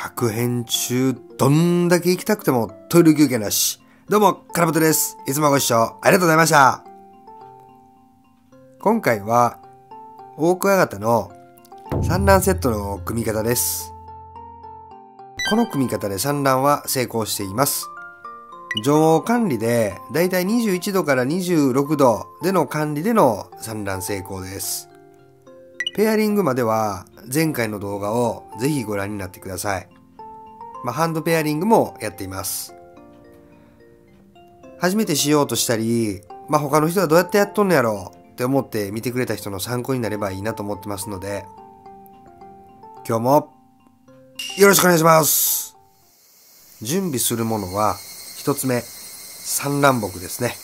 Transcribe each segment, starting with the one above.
各編中、どんだけ行きたくてもトイレ休憩なし。どうも、カラボトです。いつもご視聴ありがとうございました。今回は、大クワガタの産卵セットの組み方です。この組み方で産卵は成功しています。常温管理で、だいたい21度から26度での管理での産卵成功です。ペアリングまでは前回の動画をぜひご覧になってください。まあ、ハンドペアリングもやっています。初めてしようとしたり、まあ、他の人はどうやってやっとんのやろうって思って見てくれた人の参考になればいいなと思ってますので、今日もよろしくお願いします準備するものは一つ目、産卵木ですね。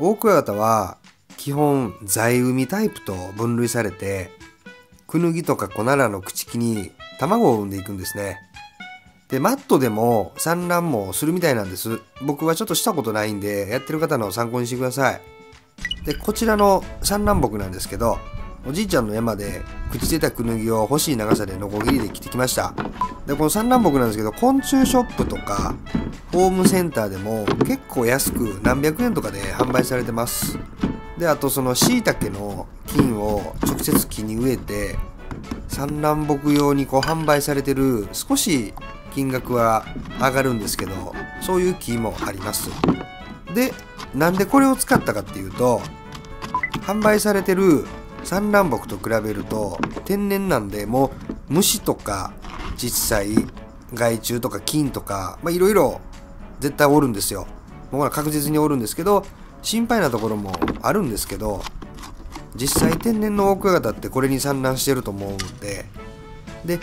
オオクワガタは基本在海タイプと分類されて、クヌギとかコナラの朽木に卵を産んでいくんですね。で、マットでも産卵もするみたいなんです。僕はちょっとしたことないんで、やってる方の参考にしてください。で、こちらの産卵木なんですけど、おじいちゃんの山で朽ちてたクヌギを欲しい長さでノコギリで切ってきました。で、この産卵木なんですけど、昆虫ショップとか、ホームセンターでも結構安く何百円とかで販売されてます。であとそのしいたけの菌を直接木に植えて産卵木用にこう販売されてる少し金額は上がるんですけどそういう木もあります。でなんでこれを使ったかっていうと販売されてる産卵木と比べると天然なんでもう虫とか実際害虫とか菌とかいろいろ絶対おるんですよ。僕は確実におるんですけど心配なところもあるんですけど実際天然のオオクワガタってこれに産卵してると思うんでで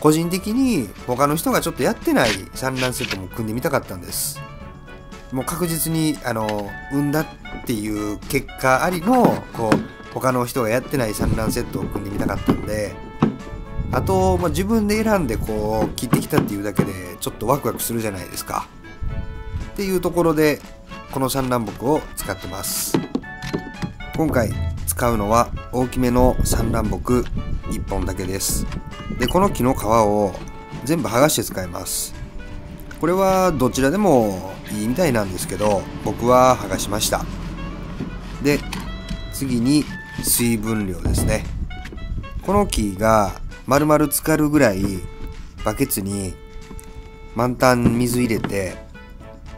個人的に他の人がちょっとやってない産卵セットも組んでみたかったんです。もう確実にあの産んだっていう結果ありのこう他の人がやってない産卵セットを組んでみたかったんであと、まあ、自分で選んでこう切ってきたっていうだけでちょっとワクワクするじゃないですか。っていうところでこの産卵木を使ってます。今回使うのは大きめの産卵木1本だけです。でこの木の皮を全部剥がして使います。これはどちらでもいいみたいなんですけど僕は剥がしました。で次に水分量ですね。この木が丸々浸かるぐらいバケツに満タン水入れて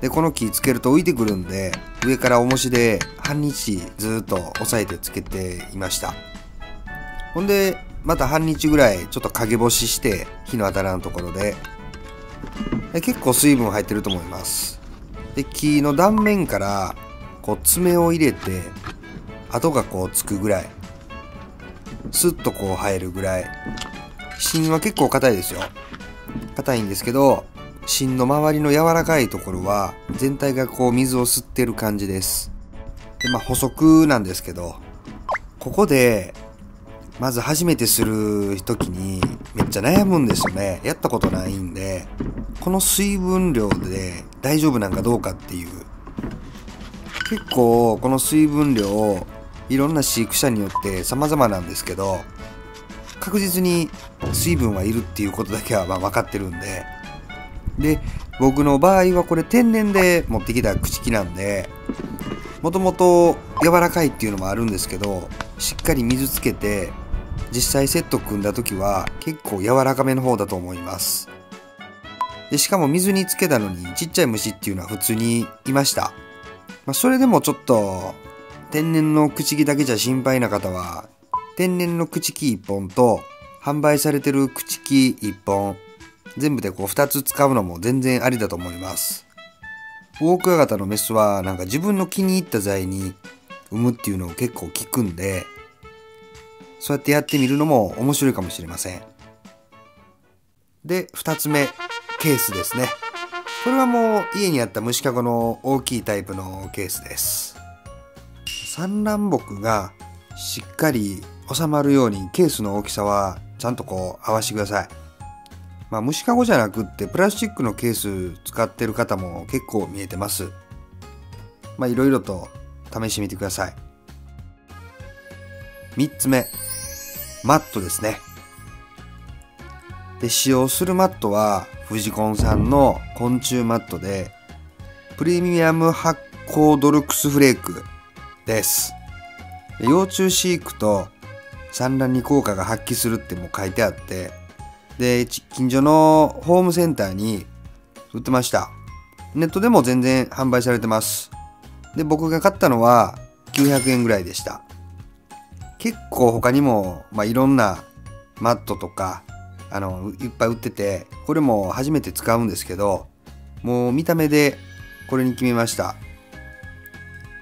で、この木つけると浮いてくるんで、上から重しで半日ずっと押さえてつけていました。ほんで、また半日ぐらいちょっと陰干しして、日の当たらんところで。で結構水分入ってると思います。で、木の断面から、こう爪を入れて、跡がこうつくぐらい。スッとこう生えるぐらい。芯は結構硬いですよ。硬いんですけど、芯の周りの柔らかいところは全体がこう水を吸ってる感じです。で、まあ補足なんですけど、ここでまず初めてする時にめっちゃ悩むんですよね。やったことないんで、この水分量で大丈夫なんかどうかっていう。結構この水分量いろんな飼育者によって様々なんですけど、確実に水分はいるっていうことだけはまあ分かってるんで、で、僕の場合はこれ天然で持ってきた朽木なんで、もともと柔らかいっていうのもあるんですけど、しっかり水つけて、実際セット組んだ時は結構柔らかめの方だと思います。で、しかも水につけたのにちっちゃい虫っていうのは普通にいました。まあ、それでもちょっと天然の朽木だけじゃ心配な方は、天然の朽木1本と販売されてる朽木1本全部でこう2つ使うのも全然ありだと思います。オオクワガタのメスはなんか自分の気に入った材に産むっていうのを結構聞くんで、そうやってやってみるのも面白いかもしれません。で、2つ目、ケースですね。これはもう家にあった虫かごの大きいタイプのケースです。産卵木がしっかり収まるようにケースの大きさはちゃんとこう合わせてください。まあ、虫かごじゃなくってプラスチックのケース使ってる方も結構見えてます。まあ、いろいろと試してみてください。三つ目、マットですね。で使用するマットはフジコン産の昆虫マットでプレミアム発酵ドルクスフレークです幼虫飼育と産卵に効果が発揮するっても書いてあってで近所のホームセンターに売ってました。ネットでも全然販売されてます。で僕が買ったのは900円ぐらいでした。結構他にも、まあ、いろんなマットとかあのいっぱい売っててこれも初めて使うんですけどもう見た目でこれに決めました。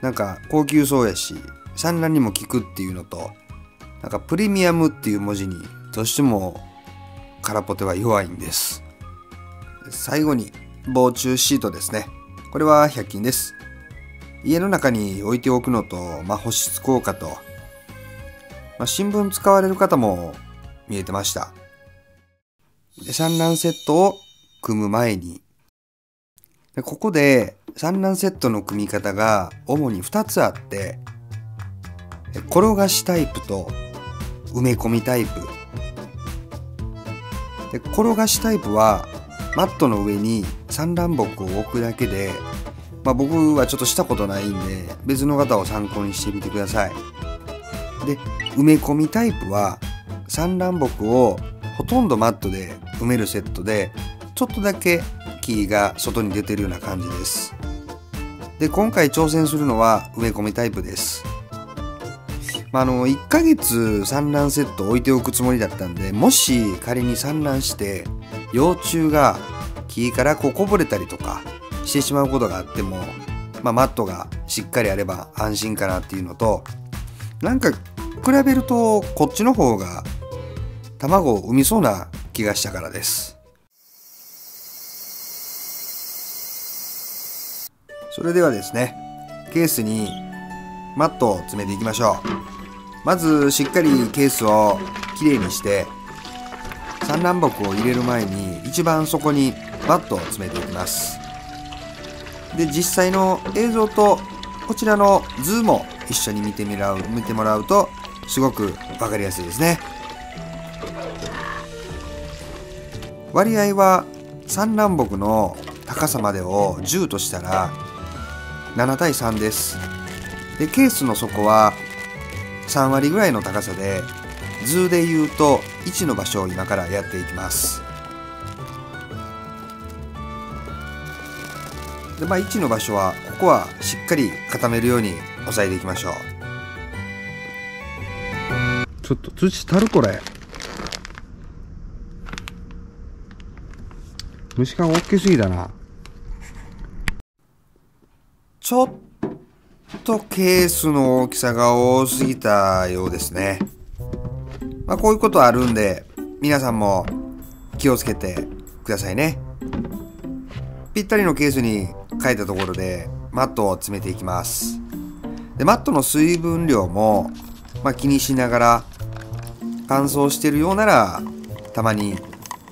なんか高級そうやし産卵にも効くっていうのとなんかプレミアムっていう文字にどうしてもカラポテは弱いんです。最後に防虫シートですね。これは100均です。家の中に置いておくのと、まあ、保湿効果と、まあ、新聞使われる方も見えてました。で産卵セットを組む前に。でここで産卵セットの組み方が主に2つあって転がしタイプと埋め込みタイプ。で転がしタイプはマットの上に産卵木を置くだけで、まあ、僕はちょっとしたことないんで別の方を参考にしてみてください。で埋め込みタイプは産卵木をほとんどマットで埋めるセットでちょっとだけ木が外に出てるような感じです。で今回挑戦するのは埋め込みタイプです。まあ、あの1ヶ月産卵セット置いておくつもりだったんでもし仮に産卵して幼虫が木からこうこぼれたりとかしてしまうことがあっても、まあ、マットがしっかりあれば安心かなっていうのとなんか比べるとこっちの方が卵を産みそうな気がしたからです。それではですねケースにマットを詰めていきましょう。まずしっかりケースをきれいにして産卵木を入れる前に一番底にマットを詰めていきます。で実際の映像とこちらの図も一緒に見てみらう見てもらうとすごく分かりやすいですね。割合は産卵木の高さまでを10としたら7対3です。でケースの底は3割ぐらいの高さで図で言うと1の場所を今からやっていきます。でまあ1の場所はここはしっかり固めるように押さえていきましょう。ちょっと土たるこれ。虫感大きすぎだな。ちょっとケースの大きさが多すぎたようですね。まあ、こういうことあるんで、皆さんも気をつけてくださいね。ぴったりのケースに書いたところでマットを詰めていきます。でマットの水分量も、まあ、気にしながら乾燥してるようならたまに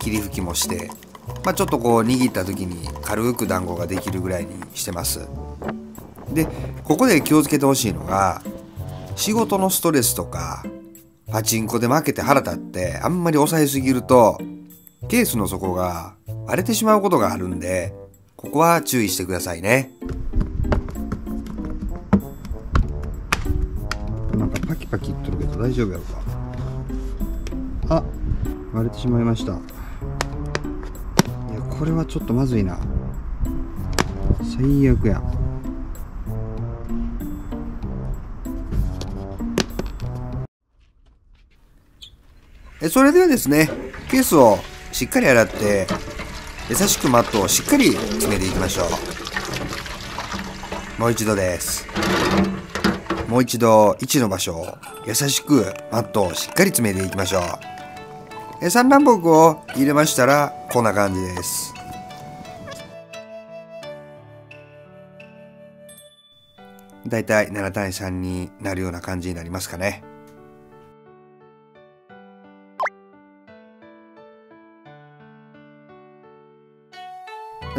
霧吹きもして、まあ、ちょっとこう握った時に軽く団子ができるぐらいにしてます。でここで気をつけてほしいのが仕事のストレスとかパチンコで負けて腹立ってあんまり抑えすぎるとケースの底が割れてしまうことがあるんでここは注意してくださいね。なんかパキパキいっとるけど大丈夫やろか。あ割れてしまいました。いやこれはちょっとまずいな。最悪や。それではですね、ケースをしっかり洗って、優しくマットをしっかり詰めていきましょう。もう一度です。もう一度、位置の場所を優しくマットをしっかり詰めていきましょう。産卵木を入れましたら、こんな感じです。だいたい7対3になるような感じになりますかね。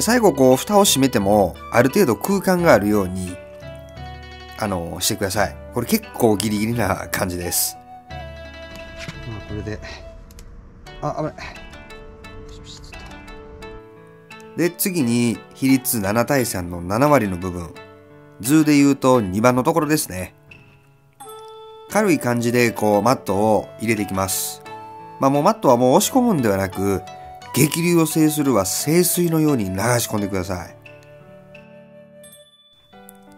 最後こう蓋を閉めてもある程度空間があるようにあのしてくださいこれ結構ギリギリな感じですまあこれであ危ないで、次に比率7対3の7割の部分。図で言うと2番のところですね。軽い感じでこうマットを入れていきます。まあもうマットはもう押し込むんではなく、激流を制するは清水のように流し込んでくださ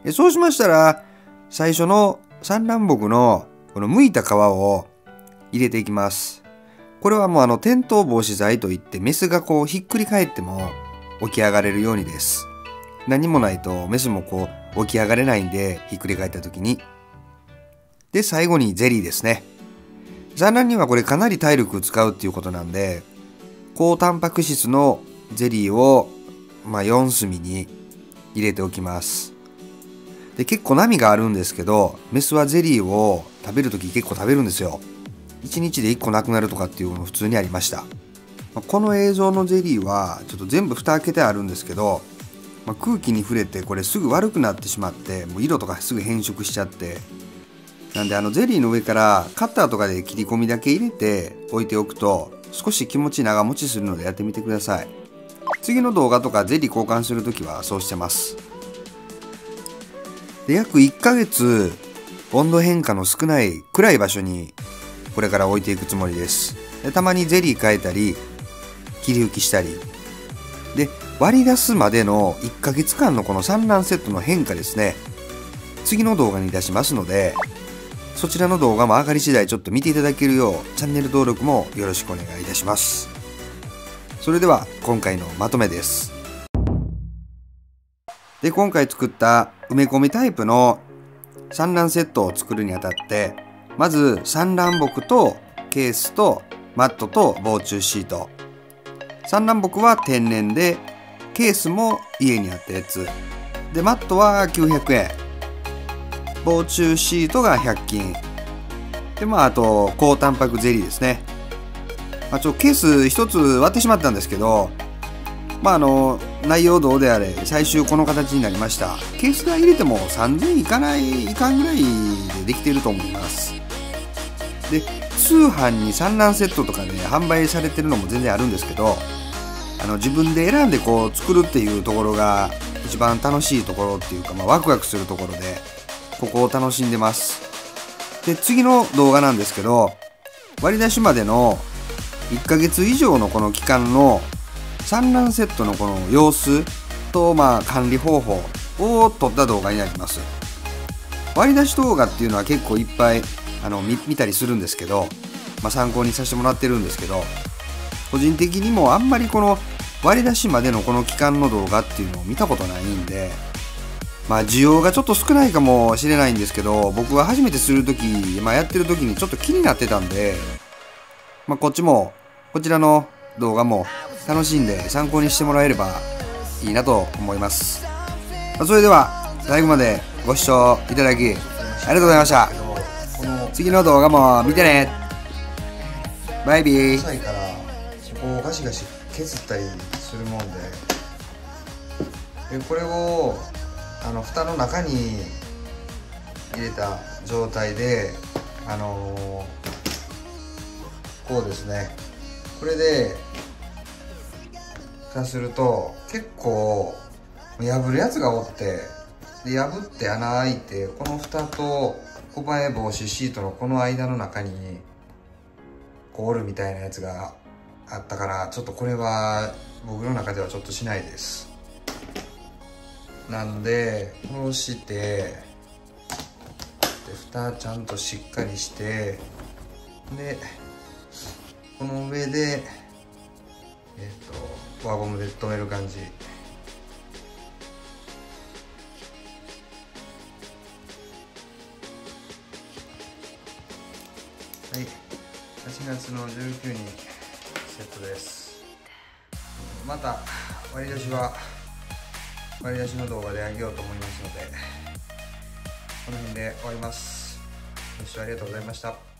い。そうしましたら、最初の産卵木のこの剥いた皮を入れていきます。これはもうあの転倒防止剤といってメスがこうひっくり返っても起き上がれるようにです。何もないとメスもこう起き上がれないんでひっくり返った時に。で、最後にゼリーですね。産卵にはこれかなり体力使うっていうことなんで、高タンパク質のゼリーを、まあ、4隅に入れておきます。で、結構波があるんですけど、メスはゼリーを食べるとき結構食べるんですよ。1日で1個なくなるとかっていうの普通にありました。この映像のゼリーはちょっと全部蓋開けてあるんですけど、まあ、空気に触れてこれすぐ悪くなってしまってもう色とかすぐ変色しちゃってなんであのゼリーの上からカッターとかで切り込みだけ入れて置いておくと少し気持ち長持ちするのでやってみてください。次の動画とかゼリー交換するときはそうしてます。で約1ヶ月温度変化の少ない暗い場所にこれから置いていくつもりです。でたまにゼリー変えたり切り浮きしたり。で割り出すまでの1ヶ月間のこの産卵セットの変化ですね。次の動画に出しますのでそちらの動画も上がり次第ちょっと見ていただけるようチャンネル登録もよろしくお願いいたします。それでは今回のまとめです。で今回作った埋め込みタイプの産卵セットを作るにあたってまず産卵木とケースとマットと防虫シート。産卵木は天然でケースも家にあったやつ。でマットは900円。防虫シートが100均。でまああと高タンパクゼリーですね、まあ、ちょケース1つ割ってしまったんですけどまああの内容どうであれ最終この形になりました。ケース代入れても3000いかないいかんぐらいでできてると思います。で通販に産卵セットとかで、販売されてるのも全然あるんですけどあの自分で選んでこう作るっていうところが一番楽しいところっていうか、まあ、ワクワクするところでここを楽しんでます。で次の動画なんですけど割り出しまでの1ヶ月以上のこの期間の産卵セットのこの様子とまあ管理方法を撮った動画になります。割り出し動画っていうのは結構いっぱいあの見たりするんですけど、まあ、参考にさせてもらってるんですけど個人的にもあんまりこの割り出しまでのこの期間の動画っていうのを見たことないんでまあ需要がちょっと少ないかもしれないんですけど僕は初めてする時、まあ、やってる時にちょっと気になってたんで、まあ、こっちもこちらの動画も楽しんで参考にしてもらえればいいなと思います、ま、それでは最後までご視聴いただきありがとうございました。次の動画も見てね。バイビー。そこをガシガシ削ったりするもんで。でこれをあの蓋の中に入れた状態であのー、こうですね。これで蓋すると結構破るやつがおってで破って穴開いてこの蓋とコバエ防止シートのこの間の中にこう折るみたいなやつがあったからちょっとこれは僕の中ではちょっとしないです。なんでこうしてで蓋ちゃんとしっかりしてでこの上でえっ、と輪ゴムで留める感じ。はい。8月の19日セットです。また割り出しは割り出しの動画であげようと思いますのでこの辺で終わります。ご視聴ありがとうございました。